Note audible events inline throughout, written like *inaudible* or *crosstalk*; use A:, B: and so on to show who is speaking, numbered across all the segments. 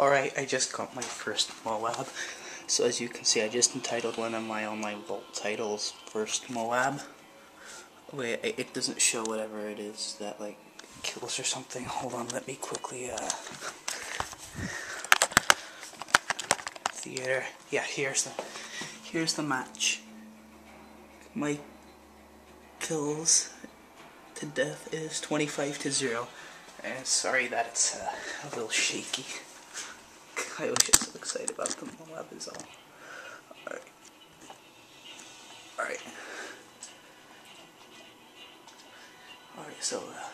A: Alright, I just got my first Moab. So as you can see, I just entitled one of my online vault titles First Moab. Wait, it doesn't show whatever it is that like kills or something. *laughs* Hold on, let me quickly uh theater. Yeah, here's the here's the match. My kills to death is 25 to 0. And sorry that it's uh, a little shaky. I was just so excited about the Moab is all. Alright. Alright. Alright, so uh,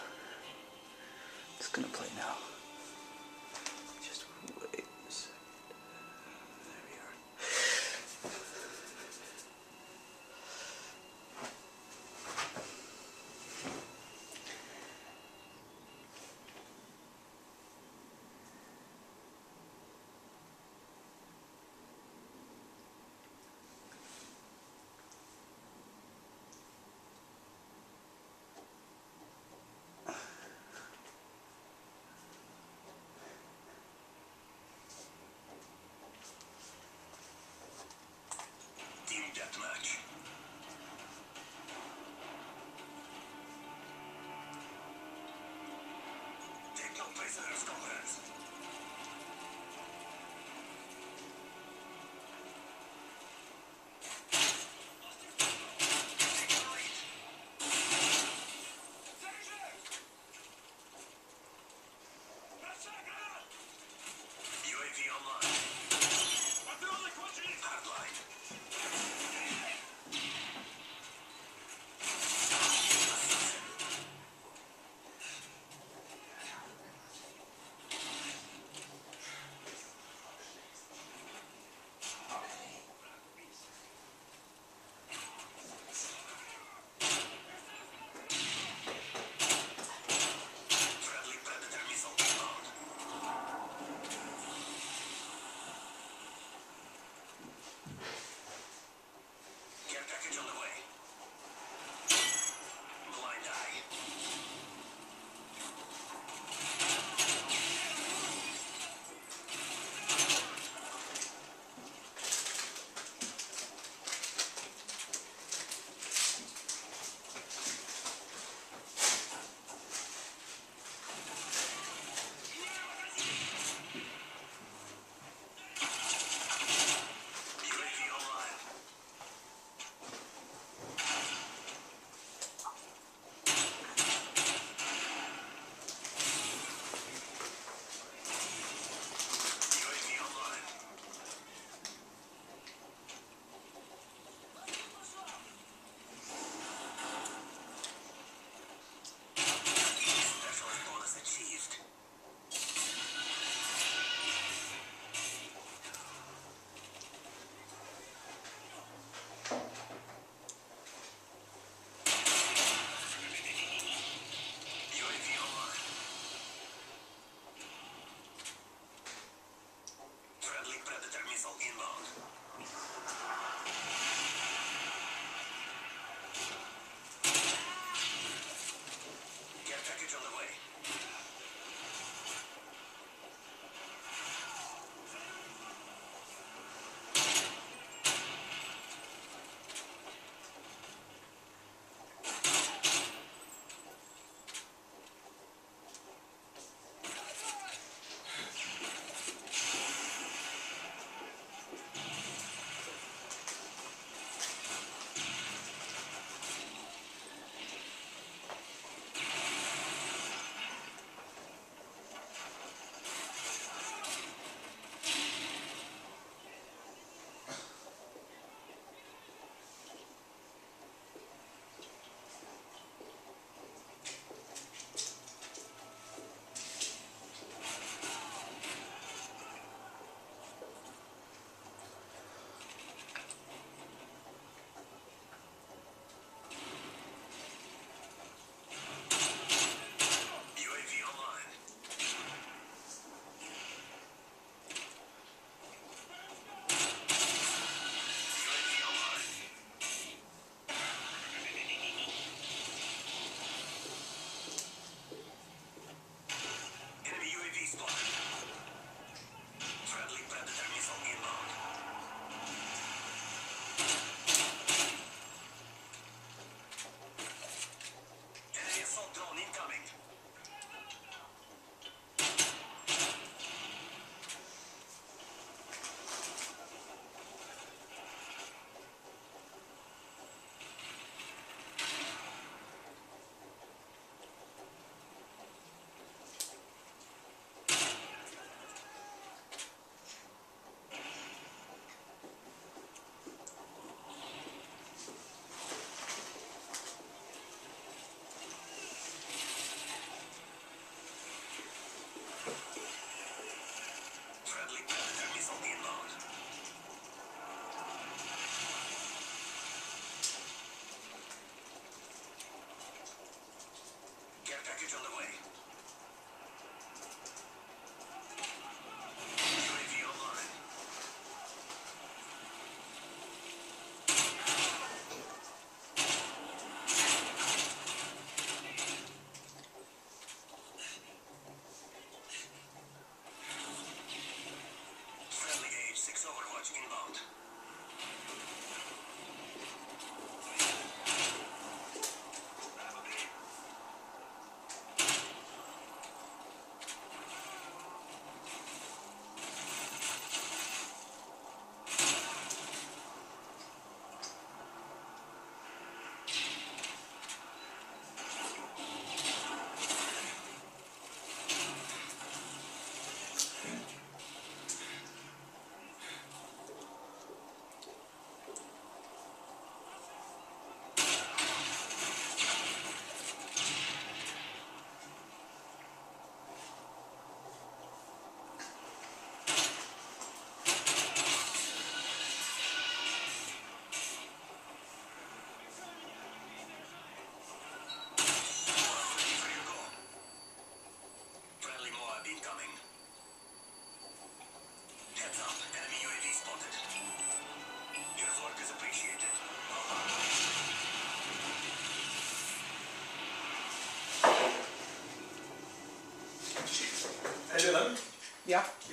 B: online.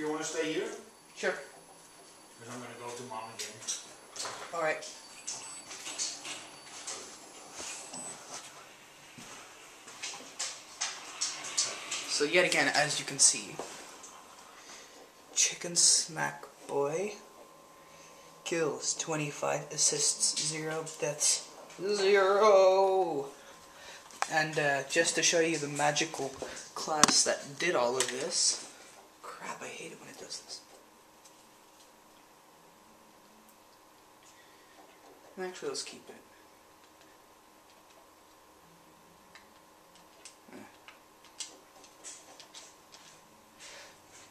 C: You want to stay here?
A: sure.
C: Because I'm going to go to mom again.
A: Alright. So yet again, as you can see, Chicken Smack Boy kills 25, assists 0, deaths 0. And uh, just to show you the magical class that did all of this, crap, I hate it when it does this. Actually, let's keep it.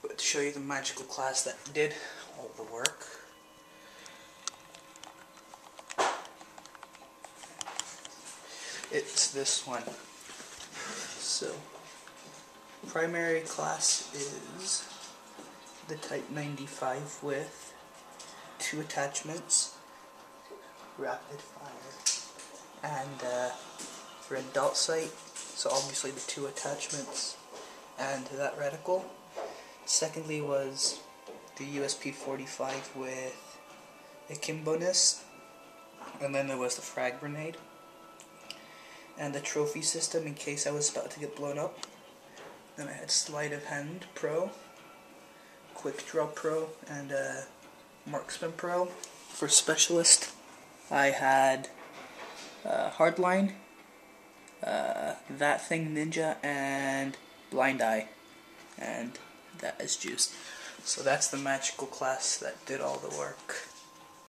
A: But to show you the magical class that did all the work. It's this one. So, primary class is the Type 95 with two attachments rapid fire and uh, for adult sight. So obviously the two attachments and that reticle. Secondly was the USP 45 with a Kimbonus and then there was the frag grenade. And the trophy system in case I was about to get blown up then I had sleight of hand pro quick draw pro and uh, marksman pro for specialist I had uh, Hardline, uh, That Thing Ninja, and Blind Eye. And that is Juice. So that's the magical class that did all the work.